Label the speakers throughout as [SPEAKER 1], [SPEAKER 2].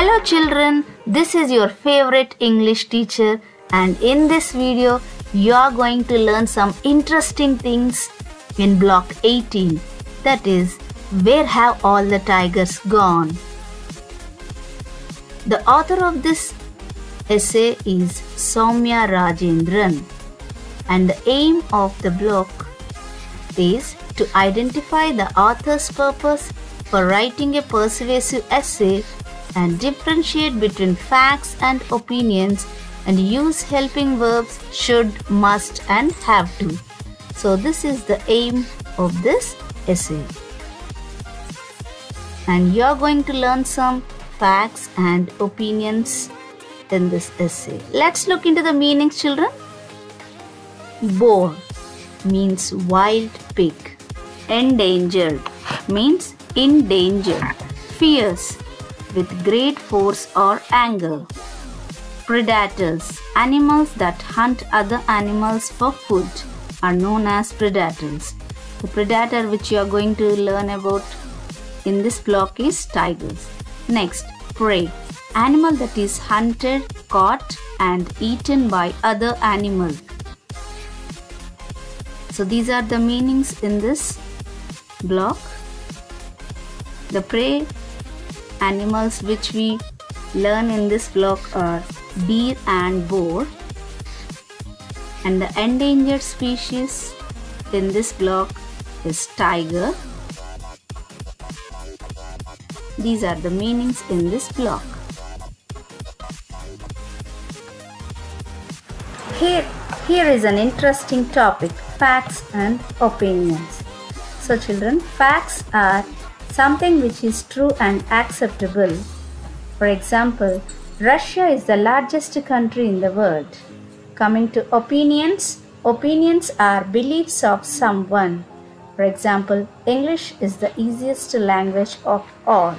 [SPEAKER 1] Hello children, this is your favorite English teacher and in this video you are going to learn some interesting things in block 18 that is where have all the tigers gone. The author of this essay is Soumya Rajendran and the aim of the block is to identify the author's purpose for writing a persuasive essay and differentiate between facts and opinions and use helping verbs should, must and have to. So this is the aim of this essay. And you are going to learn some facts and opinions in this essay. Let's look into the meanings children. Boar means wild pig. Endangered means in danger. Fierce with great force or anger. Predators, animals that hunt other animals for food, are known as predators. The predator which you are going to learn about in this block is tigers. Next, prey, animal that is hunted, caught, and eaten by other animals. So these are the meanings in this block. The prey animals which we learn in this block are deer and boar. And the endangered species in this block is tiger. These are the meanings in this block here here is an interesting topic facts and opinions. So children facts are something which is true and acceptable. For example, Russia is the largest country in the world. Coming to opinions, opinions are beliefs of someone. For example, English is the easiest language of all.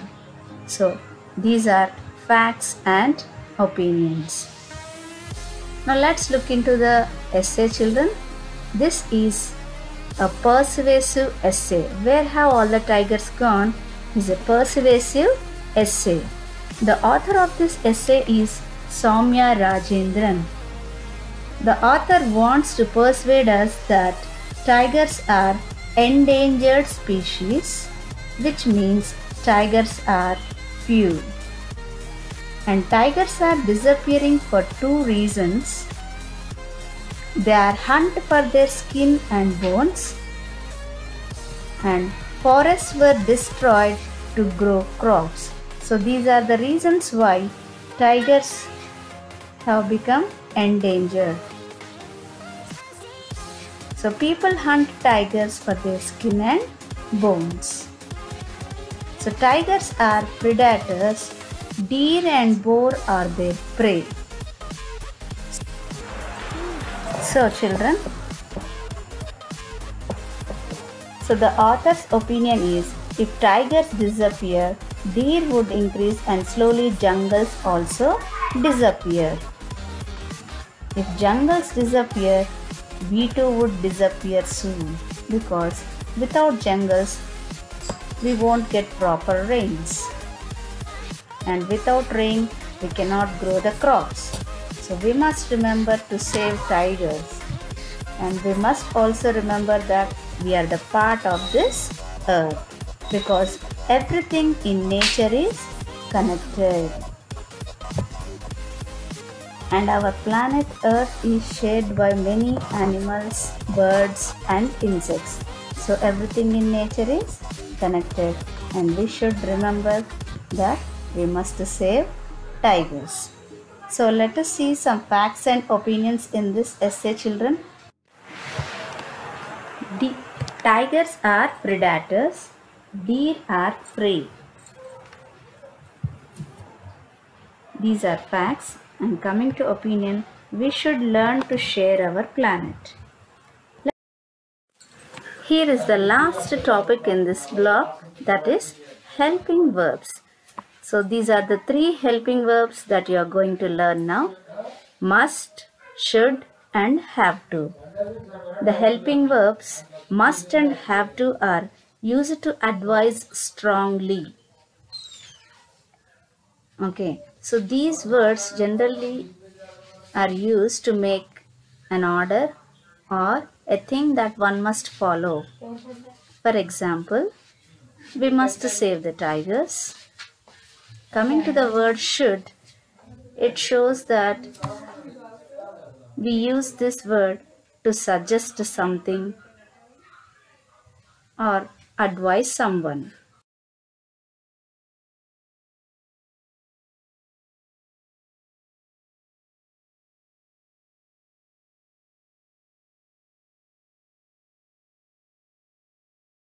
[SPEAKER 1] So, these are facts and opinions. Now, let's look into the essay, children. This is a persuasive essay. Where have all the tigers gone? is a persuasive essay. The author of this essay is Soumya Rajendran. The author wants to persuade us that tigers are endangered species, which means tigers are few. And tigers are disappearing for two reasons they are hunt for their skin and bones and forests were destroyed to grow crops. So these are the reasons why tigers have become endangered. So people hunt tigers for their skin and bones. So tigers are predators, deer and boar are their prey. So, children, so the author's opinion is if tigers disappear, deer would increase and slowly jungles also disappear. If jungles disappear, we too would disappear soon because without jungles, we won't get proper rains. And without rain, we cannot grow the crops. So we must remember to save tigers. And we must also remember that we are the part of this earth because everything in nature is connected. And our planet Earth is shared by many animals, birds, and insects. So everything in nature is connected, and we should remember that we must save tigers. So let us see some facts and opinions in this essay children. The tigers are predators, deer are prey. These are facts and coming to opinion, we should learn to share our planet. Here is the last topic in this block that is helping verbs. So these are the three helping verbs that you are going to learn now. Must, should and have to. The helping verbs must and have to are used to advise strongly. Okay, so these words generally are used to make an order or a thing that one must follow. For example, we must save the tigers. Coming to the word should, it shows that we use this word to suggest something or advise someone.